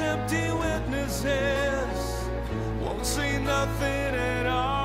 empty witnesses won't see nothing at all.